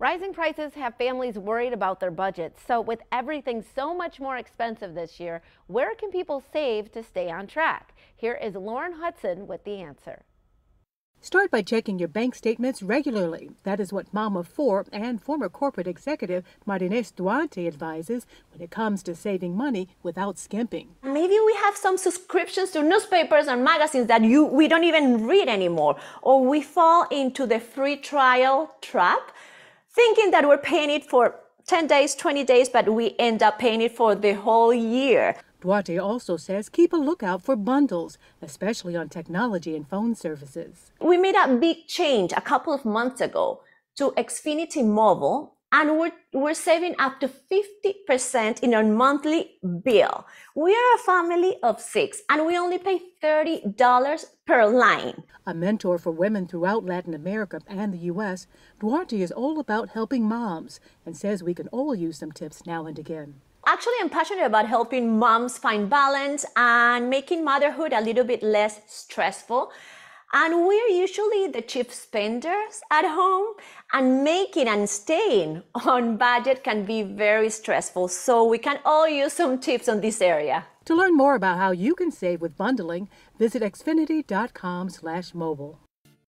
Rising prices have families worried about their budgets. So, with everything so much more expensive this year, where can people save to stay on track? Here is Lauren Hudson with the answer. Start by checking your bank statements regularly. That is what mom of four and former corporate executive Marinés Duarte advises when it comes to saving money without skimping. Maybe we have some subscriptions to newspapers and magazines that you we don't even read anymore, or we fall into the free trial trap thinking that we're paying it for 10 days, 20 days, but we end up paying it for the whole year. Duarte also says keep a lookout for bundles, especially on technology and phone services. We made a big change a couple of months ago to Xfinity Mobile and we're, we're saving up to 50% in our monthly bill. We are a family of six and we only pay $30 per line. A mentor for women throughout Latin America and the U.S., Duarte is all about helping moms and says we can all use some tips now and again. Actually, I'm passionate about helping moms find balance and making motherhood a little bit less stressful. And we're usually the chief spenders at home, and making and staying on budget can be very stressful. So we can all use some tips on this area. To learn more about how you can save with bundling, visit xfinity.com/mobile.